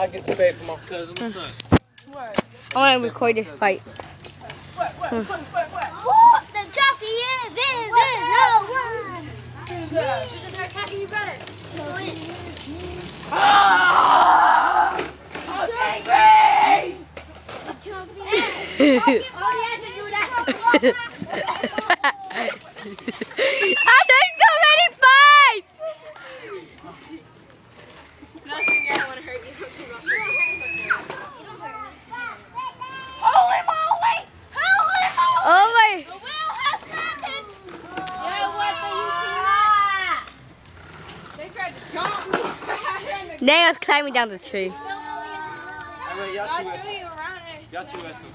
I get the bait from my cousin's son. I want to record this fight. What? The jockey is, is, is no one. Who's attacking you better? Oh, yeah, to do that. Nails climbing down the tree. Y'all two wrestle. Y'all two wrestle.